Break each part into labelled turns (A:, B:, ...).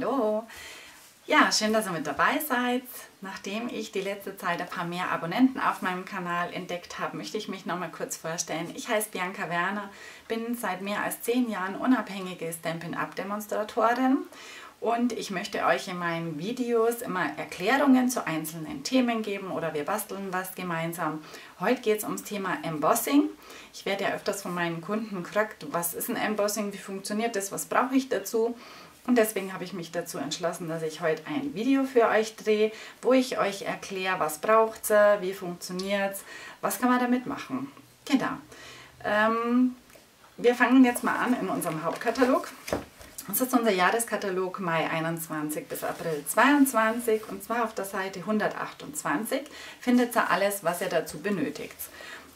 A: Hallo! Ja, schön, dass ihr mit dabei seid. Nachdem ich die letzte Zeit ein paar mehr Abonnenten auf meinem Kanal entdeckt habe, möchte ich mich noch mal kurz vorstellen. Ich heiße Bianca Werner, bin seit mehr als zehn Jahren unabhängige Stampin'-Up-Demonstratorin und ich möchte euch in meinen Videos immer Erklärungen zu einzelnen Themen geben oder wir basteln was gemeinsam. Heute geht es ums Thema Embossing. Ich werde ja öfters von meinen Kunden gefragt, was ist ein Embossing, wie funktioniert das, was brauche ich dazu? Und deswegen habe ich mich dazu entschlossen, dass ich heute ein Video für euch drehe, wo ich euch erkläre, was braucht es, wie funktioniert es, was kann man damit machen. Genau. Ähm, wir fangen jetzt mal an in unserem Hauptkatalog. Das ist unser Jahreskatalog Mai 21 bis April 22 und zwar auf der Seite 128 findet ihr alles, was ihr dazu benötigt.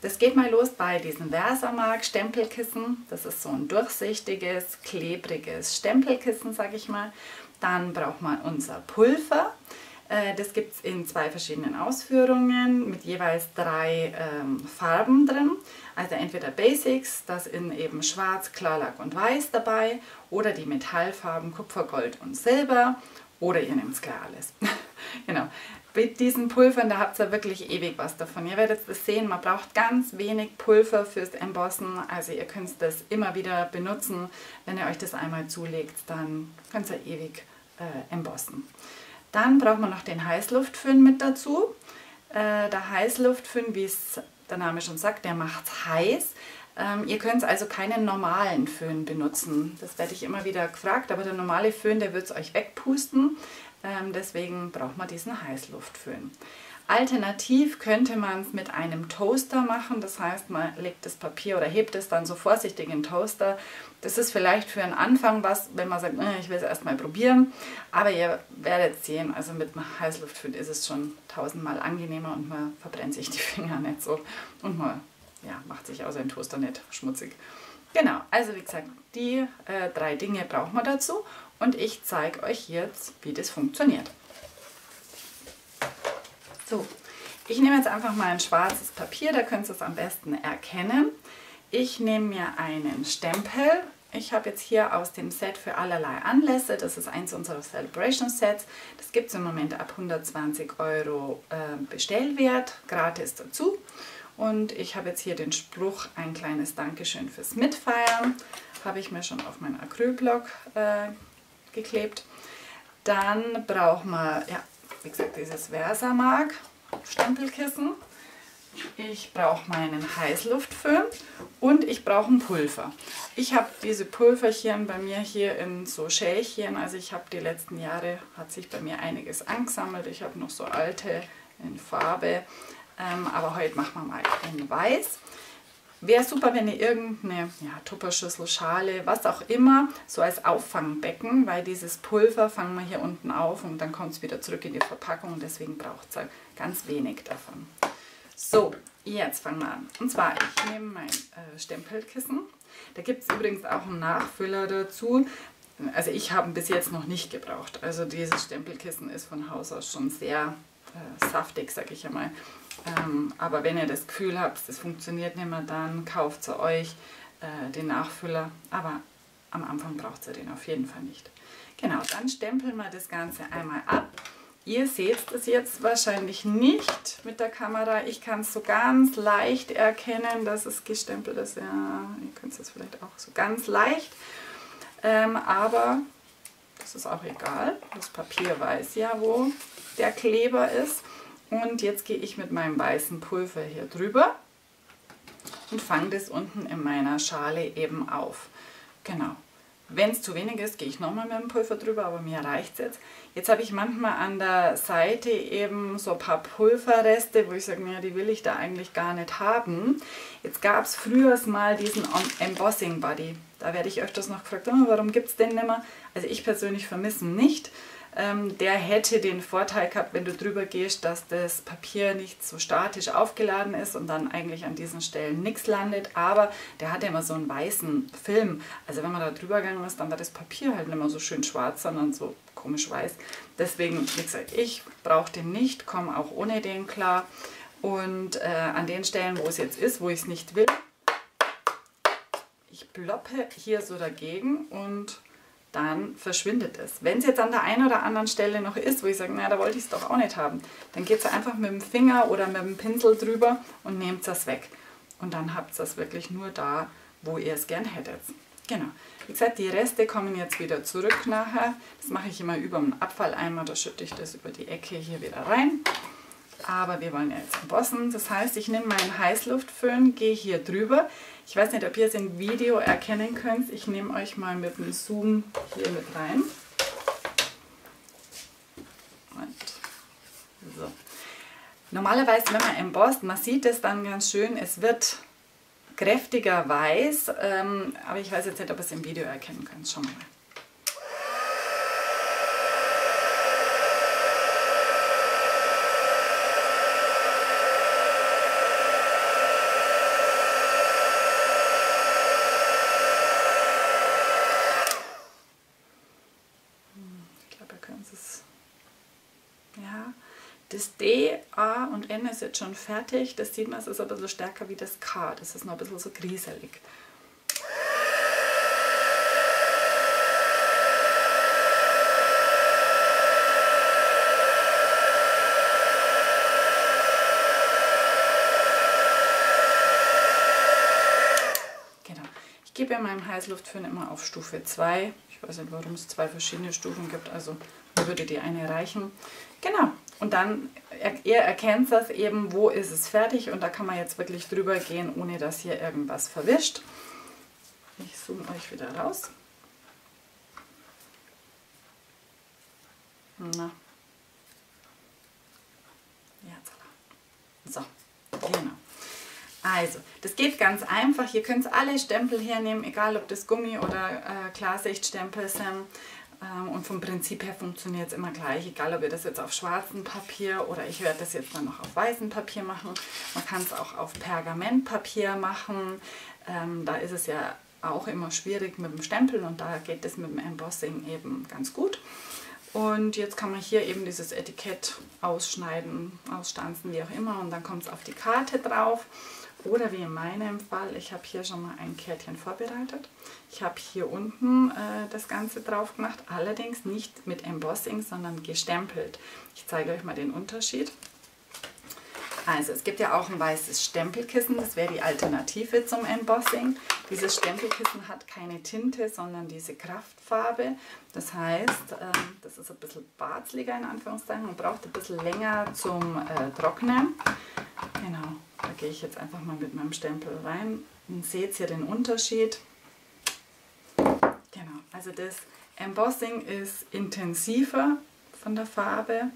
A: Das geht mal los bei diesem Versamark Stempelkissen. Das ist so ein durchsichtiges, klebriges Stempelkissen, sage ich mal. Dann braucht man unser Pulver. Äh, das gibt es in zwei verschiedenen Ausführungen mit jeweils drei ähm, Farben drin. Also entweder Basics, das in eben Schwarz, Klarlack und Weiß dabei oder die Metallfarben Kupfer, Gold und Silber oder ihr nehmt es klar alles. genau. Mit diesen Pulvern, da habt ihr wirklich ewig was davon. Ihr werdet es sehen, man braucht ganz wenig Pulver fürs Embossen. Also ihr könnt das immer wieder benutzen. Wenn ihr euch das einmal zulegt, dann könnt ihr ewig äh, embossen. Dann braucht man noch den Heißluftföhn mit dazu. Äh, der Heißluftföhn, wie es der Name schon sagt, der macht heiß. Ähm, ihr könnt also keinen normalen Föhn benutzen. Das werde ich immer wieder gefragt, aber der normale Föhn, der wird es euch wegpusten. Ähm, deswegen braucht man diesen Heißluftföhn. Alternativ könnte man es mit einem Toaster machen, das heißt, man legt das Papier oder hebt es dann so vorsichtig in den Toaster. Das ist vielleicht für einen Anfang was, wenn man sagt, äh, ich will es erstmal probieren, aber ihr werdet sehen, also mit einem Heißluftföhn ist es schon tausendmal angenehmer und man verbrennt sich die Finger nicht so und man ja, macht sich außer dem Toaster nicht schmutzig. Genau, also wie gesagt, die äh, drei Dinge braucht man dazu und ich zeige euch jetzt, wie das funktioniert. So, ich nehme jetzt einfach mal ein schwarzes Papier, da könnt ihr es am besten erkennen. Ich nehme mir einen Stempel. Ich habe jetzt hier aus dem Set für allerlei Anlässe, das ist eins unserer Celebration Sets. Das gibt es im Moment ab 120 Euro äh, Bestellwert, gratis dazu. Und ich habe jetzt hier den Spruch, ein kleines Dankeschön fürs Mitfeiern, habe ich mir schon auf meinen Acrylblock äh, geklebt. Dann braucht man, ja, wie gesagt, dieses Versamark Stempelkissen. Ich brauche meinen Heißluftföhn und ich brauche ein Pulver. Ich habe diese Pulverchen bei mir hier in so Schälchen, also ich habe die letzten Jahre, hat sich bei mir einiges angesammelt. Ich habe noch so alte in Farbe, ähm, aber heute machen wir mal in Weiß. Wäre super, wenn ihr irgendeine ja, Tupperschüssel, Schale, was auch immer, so als Auffangbecken, weil dieses Pulver fangen wir hier unten auf und dann kommt es wieder zurück in die Verpackung deswegen braucht es ganz wenig davon. So, jetzt fangen wir an. Und zwar, ich nehme mein äh, Stempelkissen. Da gibt es übrigens auch einen Nachfüller dazu. Also ich habe ihn bis jetzt noch nicht gebraucht. Also dieses Stempelkissen ist von Haus aus schon sehr äh, saftig, sag ich einmal. Ähm, aber wenn ihr das Gefühl habt, das funktioniert nicht mehr, dann kauft ihr euch äh, den Nachfüller. Aber am Anfang braucht ihr den auf jeden Fall nicht. Genau, dann stempeln wir das Ganze einmal ab. Ihr seht es jetzt wahrscheinlich nicht mit der Kamera. Ich kann es so ganz leicht erkennen, dass es gestempelt ist. Ja, ihr könnt es vielleicht auch so ganz leicht. Ähm, aber das ist auch egal. Das Papier weiß ja, wo der Kleber ist. Und jetzt gehe ich mit meinem weißen Pulver hier drüber und fange das unten in meiner Schale eben auf. Genau. Wenn es zu wenig ist, gehe ich nochmal mit dem Pulver drüber, aber mir reicht es jetzt. Jetzt habe ich manchmal an der Seite eben so ein paar Pulverreste, wo ich sage, die will ich da eigentlich gar nicht haben. Jetzt gab es früher mal diesen Embossing Buddy. Da werde ich öfters noch gefragt, oh, warum gibt es den nicht mehr? Also ich persönlich vermisse ihn nicht. Ähm, der hätte den Vorteil gehabt, wenn du drüber gehst, dass das Papier nicht so statisch aufgeladen ist und dann eigentlich an diesen Stellen nichts landet. Aber der hatte immer so einen weißen Film. Also wenn man da drüber gegangen ist, dann war das Papier halt nicht mehr so schön schwarz, sondern so komisch weiß. Deswegen, wie gesagt, ich brauche den nicht, komme auch ohne den klar. Und äh, an den Stellen, wo es jetzt ist, wo ich es nicht will, ich ploppe hier so dagegen und dann verschwindet es. Wenn es jetzt an der einen oder anderen Stelle noch ist, wo ich sage, na, da wollte ich es doch auch nicht haben, dann geht es einfach mit dem Finger oder mit dem Pinsel drüber und nehmt es weg. Und dann habt ihr es wirklich nur da, wo ihr es gern hättet. Genau. Wie gesagt, die Reste kommen jetzt wieder zurück nachher. Das mache ich immer über einen Abfalleimer, da schütte ich das über die Ecke hier wieder rein. Aber wir wollen ja jetzt embossen. Das heißt, ich nehme meinen Heißluftföhn, gehe hier drüber. Ich weiß nicht, ob ihr es im Video erkennen könnt. Ich nehme euch mal mit dem Zoom hier mit rein. Und so. Normalerweise, wenn man embosst, man sieht es dann ganz schön, es wird kräftiger weiß, ähm, aber ich weiß jetzt nicht, ob ihr es im Video erkennen könnt. Schauen wir mal. Das D, N ist jetzt schon fertig. Das sieht man, es ist ein bisschen stärker wie das K. Das ist noch ein bisschen so grieselig. Genau. Ich gebe in meinem Heißluftföhn immer auf Stufe 2. Ich weiß nicht, warum es zwei verschiedene Stufen gibt, also würde die eine reichen. Genau, und dann, ihr erkennt das eben, wo ist es fertig und da kann man jetzt wirklich drüber gehen, ohne dass hier irgendwas verwischt. Ich zoome euch wieder raus. Na. So, genau. Also, das geht ganz einfach. Ihr könnt alle Stempel hernehmen, egal ob das Gummi- oder äh, Klarsichtstempel sind. Ähm, und vom Prinzip her funktioniert es immer gleich, egal ob ihr das jetzt auf schwarzem Papier oder ich werde das jetzt dann noch auf weißem Papier machen. Man kann es auch auf Pergamentpapier machen. Ähm, da ist es ja auch immer schwierig mit dem Stempel und da geht es mit dem Embossing eben ganz gut. Und jetzt kann man hier eben dieses Etikett ausschneiden, ausstanzen, wie auch immer und dann kommt es auf die Karte drauf. Oder wie in meinem Fall, ich habe hier schon mal ein Kärtchen vorbereitet. Ich habe hier unten äh, das Ganze drauf gemacht, allerdings nicht mit Embossing, sondern gestempelt. Ich zeige euch mal den Unterschied. Also es gibt ja auch ein weißes Stempelkissen, das wäre die Alternative zum Embossing. Dieses Stempelkissen hat keine Tinte, sondern diese Kraftfarbe. Das heißt, äh, das ist ein bisschen barzliger in Anführungszeichen und braucht ein bisschen länger zum äh, Trocknen. Genau, da gehe ich jetzt einfach mal mit meinem Stempel rein und seht hier den Unterschied. Genau, also das Embossing ist intensiver von der Farbe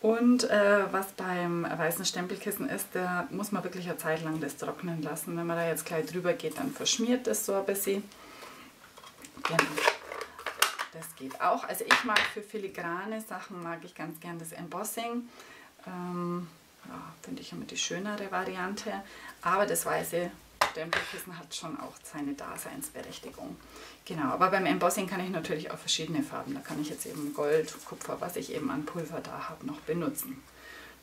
A: und äh, was beim weißen Stempelkissen ist, da muss man wirklich eine Zeit lang das trocknen lassen. Wenn man da jetzt gleich drüber geht, dann verschmiert das so ein bisschen. Genau. Das geht auch. Also ich mag für filigrane Sachen, mag ich ganz gern das Embossing. Ähm, ja, finde ich immer die schönere Variante. Aber das weiße Stempelkissen hat schon auch seine Daseinsberechtigung. Genau, aber beim Embossing kann ich natürlich auch verschiedene Farben. Da kann ich jetzt eben Gold, Kupfer, was ich eben an Pulver da habe, noch benutzen.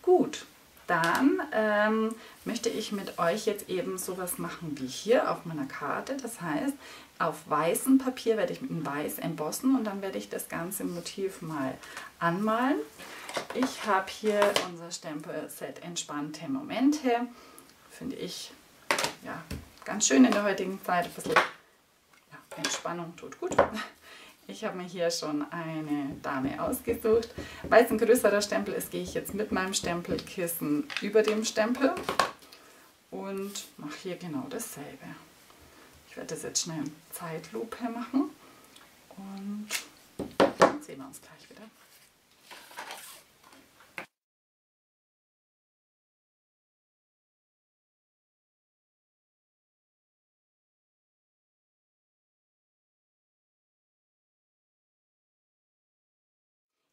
A: Gut, dann ähm, möchte ich mit euch jetzt eben sowas machen wie hier auf meiner Karte. Das heißt, auf weißem Papier werde ich mit einem Weiß embossen und dann werde ich das ganze Motiv mal anmalen. Ich habe hier unser Stempelset Entspannte Momente. Finde ich ja, ganz schön in der heutigen Zeit. Ja, Entspannung tut gut. Ich habe mir hier schon eine Dame ausgesucht. Weil es ein größerer Stempel ist, gehe ich jetzt mit meinem Stempelkissen über dem Stempel und mache hier genau dasselbe. Ich werde das jetzt schnell in Zeitlupe machen und dann sehen wir uns gleich wieder.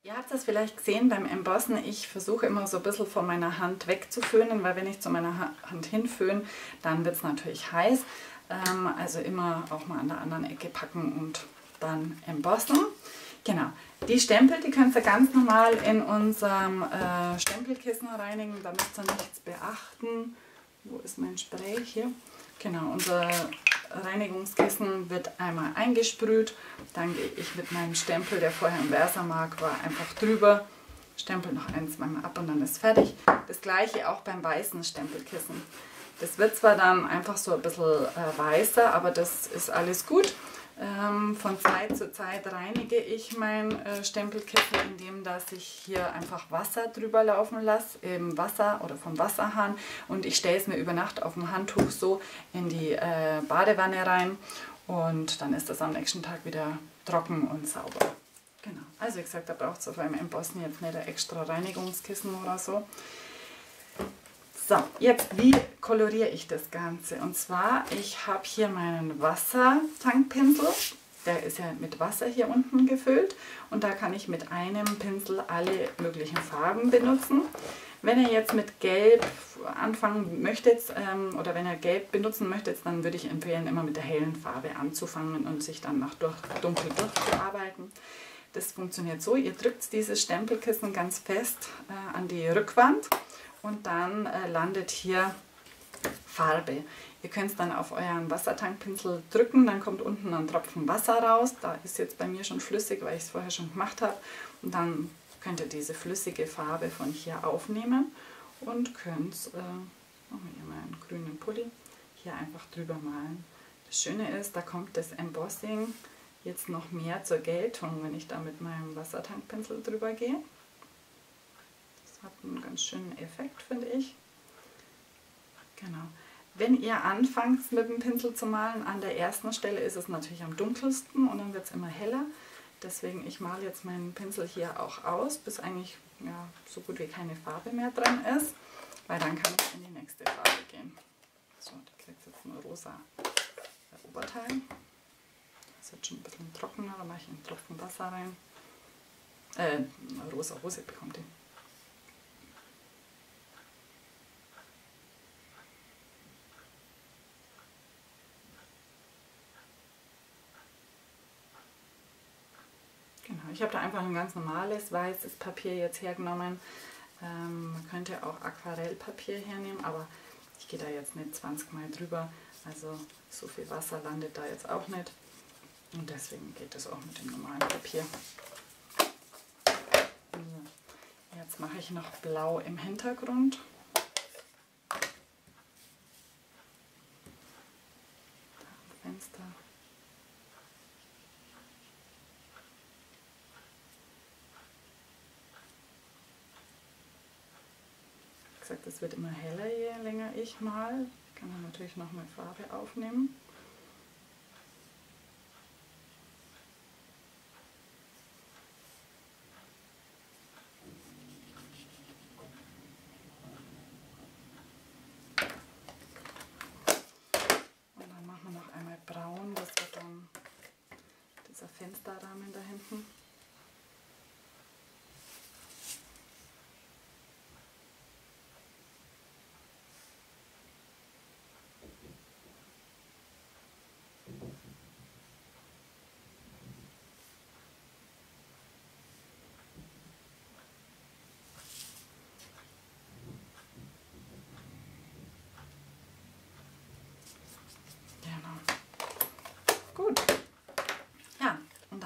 A: Ihr habt das vielleicht gesehen beim Embossen. Ich versuche immer so ein bisschen von meiner Hand wegzuföhnen, weil wenn ich zu meiner Hand hinföhne, dann wird es natürlich heiß. Ähm, also immer auch mal an der anderen Ecke packen und dann embossen. Genau, die Stempel, die könnt ihr ganz normal in unserem äh, Stempelkissen reinigen. Da müsst ihr nichts beachten. Wo ist mein Spray? Hier. Genau, unser Reinigungskissen wird einmal eingesprüht. Dann gehe ich mit meinem Stempel, der vorher im Versamark war, einfach drüber. Stempel noch ein, zweimal ab und dann ist fertig. Das gleiche auch beim weißen Stempelkissen. Das wird zwar dann einfach so ein bisschen äh, weißer, aber das ist alles gut. Ähm, von Zeit zu Zeit reinige ich mein äh, Stempelkissen, indem dass ich hier einfach Wasser drüber laufen lasse, im Wasser oder vom Wasserhahn und ich stelle es mir über Nacht auf dem Handtuch so in die äh, Badewanne rein und dann ist das am nächsten Tag wieder trocken und sauber. Genau, also wie gesagt, da braucht es auf einem Embossen jetzt nicht ein extra Reinigungskissen oder so. So, jetzt wie koloriere ich das Ganze? Und zwar, ich habe hier meinen Wassertankpinsel. Der ist ja mit Wasser hier unten gefüllt und da kann ich mit einem Pinsel alle möglichen Farben benutzen. Wenn ihr jetzt mit Gelb anfangen möchtet ähm, oder wenn ihr Gelb benutzen möchtet, dann würde ich empfehlen, immer mit der hellen Farbe anzufangen und sich dann nach durch, dunkel durchzuarbeiten. Das funktioniert so, ihr drückt dieses Stempelkissen ganz fest äh, an die Rückwand und dann äh, landet hier Farbe. Ihr könnt es dann auf euren Wassertankpinsel drücken, dann kommt unten ein Tropfen Wasser raus. Da ist jetzt bei mir schon flüssig, weil ich es vorher schon gemacht habe. Und dann könnt ihr diese flüssige Farbe von hier aufnehmen und könnt, äh, machen wir hier mal einen grünen Pulli, hier einfach drüber malen. Das Schöne ist, da kommt das Embossing jetzt noch mehr zur Geltung, wenn ich da mit meinem Wassertankpinsel drüber gehe. Hat einen ganz schönen Effekt, finde ich. Genau. Wenn ihr anfangt mit dem Pinsel zu malen, an der ersten Stelle ist es natürlich am dunkelsten und dann wird es immer heller. Deswegen, ich male jetzt meinen Pinsel hier auch aus, bis eigentlich ja, so gut wie keine Farbe mehr drin ist, weil dann kann ich in die nächste Farbe gehen. So, da kriegt jetzt ein rosa Oberteil. Das ist jetzt schon ein bisschen trockener, da mache ich einen Tropfen Wasser rein. Äh, rosa Hose bekommt ihr. Genau, ich habe da einfach ein ganz normales weißes Papier jetzt hergenommen. Ähm, man könnte auch Aquarellpapier hernehmen, aber ich gehe da jetzt nicht 20 Mal drüber. Also so viel Wasser landet da jetzt auch nicht. Und deswegen geht es auch mit dem normalen Papier. Jetzt mache ich noch blau im Hintergrund. Fenster. Wie gesagt, es wird immer heller, je länger ich mal. Ich kann dann natürlich noch mal Farbe aufnehmen.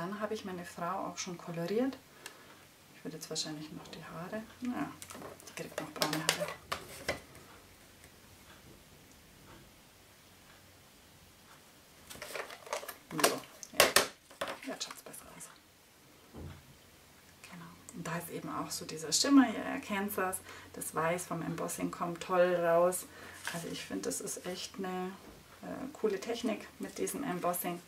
A: Dann habe ich meine Frau auch schon koloriert. Ich würde jetzt wahrscheinlich noch die Haare, naja, die kriegt noch braune Haare. So, ja, jetzt schaut es besser aus. Genau. Und da ist eben auch so dieser Schimmer, ihr erkennt das, das Weiß vom Embossing kommt toll raus. Also ich finde, das ist echt eine äh, coole Technik mit diesem Embossing.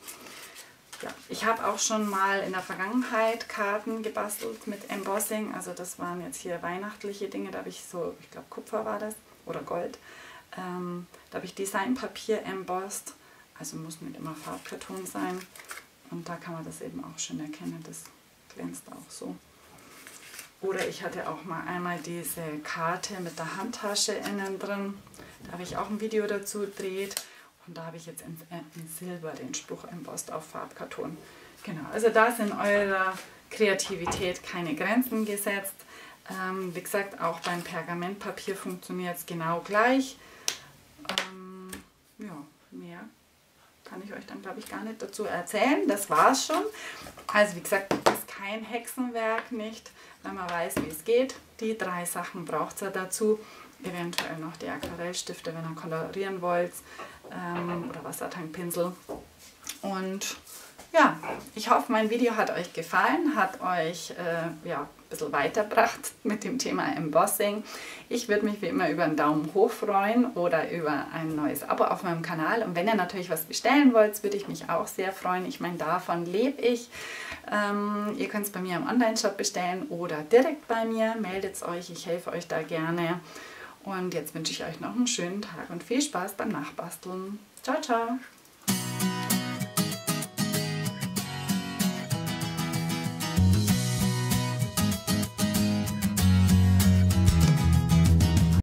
A: Ja, ich habe auch schon mal in der Vergangenheit Karten gebastelt mit Embossing. Also das waren jetzt hier weihnachtliche Dinge. Da habe ich so, ich glaube Kupfer war das oder Gold. Ähm, da habe ich Designpapier embossed. Also muss nicht immer Farbkarton sein. Und da kann man das eben auch schön erkennen. Das glänzt auch so. Oder ich hatte auch mal einmal diese Karte mit der Handtasche innen drin. Da habe ich auch ein Video dazu gedreht. Und da habe ich jetzt in, in Silber den Spruch embossed auf Farbkarton. Genau, also da sind eurer Kreativität keine Grenzen gesetzt. Ähm, wie gesagt, auch beim Pergamentpapier funktioniert es genau gleich. Ähm, ja, mehr kann ich euch dann, glaube ich, gar nicht dazu erzählen. Das war es schon. Also wie gesagt, das ist kein Hexenwerk nicht, wenn man weiß, wie es geht. Die drei Sachen braucht ihr dazu. Eventuell noch die Aquarellstifte, wenn ihr kolorieren wollt. Ähm, oder Wassertankpinsel. Und ja, ich hoffe, mein Video hat euch gefallen, hat euch äh, ja, ein bisschen weitergebracht mit dem Thema Embossing. Ich würde mich wie immer über einen Daumen hoch freuen oder über ein neues Abo auf meinem Kanal. Und wenn ihr natürlich was bestellen wollt, würde ich mich auch sehr freuen. Ich meine, davon lebe ich. Ähm, ihr könnt es bei mir im Online-Shop bestellen oder direkt bei mir. Meldet euch, ich helfe euch da gerne. Und jetzt wünsche ich euch noch einen schönen Tag und viel Spaß beim Nachbasteln. Ciao, ciao!